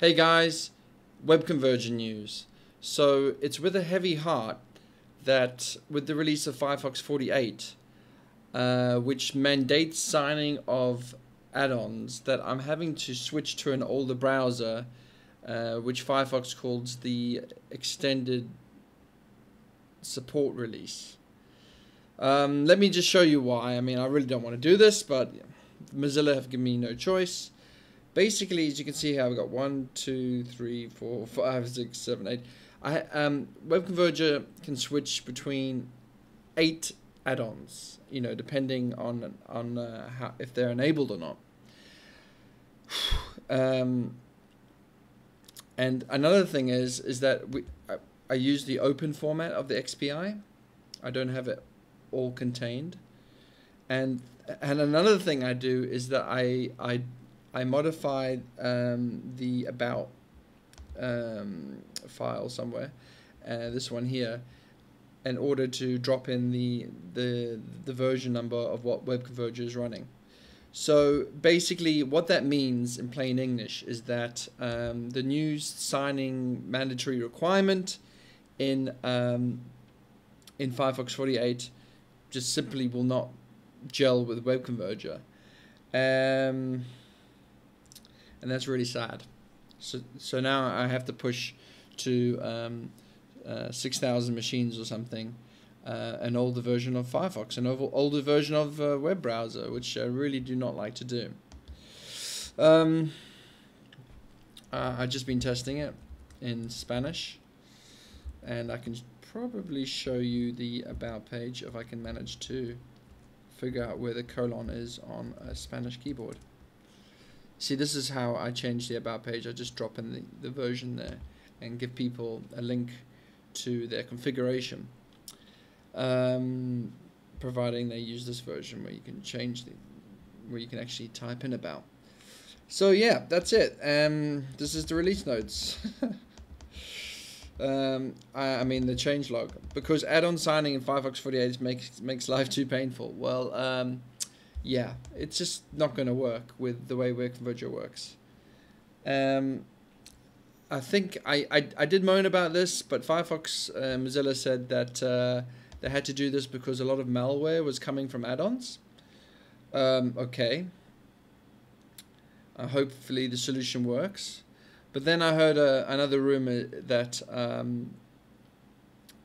Hey guys, Webconverger news. So it's with a heavy heart that with the release of Firefox 48, uh, which mandates signing of add-ons, that I'm having to switch to an older browser, uh, which Firefox calls the extended support release. Um, let me just show you why. I mean, I really don't want to do this, but Mozilla have given me no choice basically, as you can see here, we've got one, two, three, four, five, six, seven, eight. I um, Webconverger can switch between eight add-ons, you know, depending on on uh, how if they're enabled or not. um, and another thing is is that we I, I use the open format of the XPI. I don't have it all contained. And and another thing I do is that I I I modified um, the about um, file somewhere, uh, this one here, in order to drop in the the the version number of what Webconverger is running. So basically, what that means in plain English is that um, the new signing mandatory requirement in um, in Firefox 48 just simply will not gel with Webconverger. Um, and that's really sad. So so now I have to push to um, uh, six thousand machines or something, uh, an older version of Firefox, an older version of uh, web browser, which I really do not like to do. Um, uh, I've just been testing it in Spanish, and I can probably show you the about page if I can manage to figure out where the colon is on a Spanish keyboard. See, this is how I change the about page. I just drop in the, the version there and give people a link to their configuration. Um, providing they use this version where you can change the, where you can actually type in about. So yeah, that's it. Um, this is the release notes. um, I, I, mean the change log because add-on signing in Firefox 48 makes makes life too painful. Well. Um, yeah, it's just not going to work with the way Webconverger works. Um, I think I, I, I did moan about this, but Firefox uh, Mozilla said that uh, they had to do this because a lot of malware was coming from add-ons. Um, okay. Uh, hopefully the solution works. But then I heard uh, another rumor that um,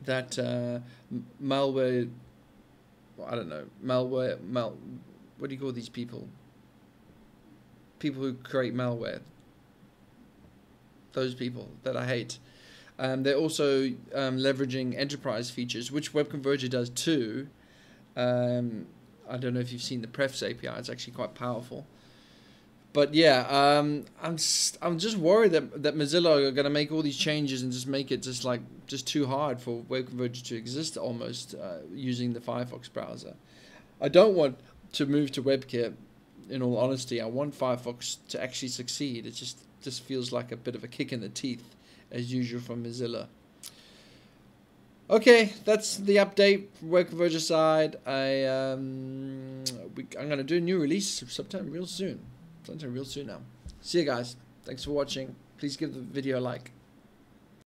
that uh, malware, I don't know, malware, mal what do you call these people? People who create malware. Those people that I hate. Um, they're also um, leveraging enterprise features, which Webconverger does too. Um, I don't know if you've seen the Prefs API; it's actually quite powerful. But yeah, um, I'm I'm just worried that that Mozilla are going to make all these changes and just make it just like just too hard for Webconverger to exist almost uh, using the Firefox browser. I don't want to move to WebKit, in all honesty, I want Firefox to actually succeed. It just just feels like a bit of a kick in the teeth, as usual from Mozilla. Okay, that's the update Webconverger side. I um, we, I'm gonna do a new release sometime real soon, sometime real soon now. See you guys. Thanks for watching. Please give the video a like.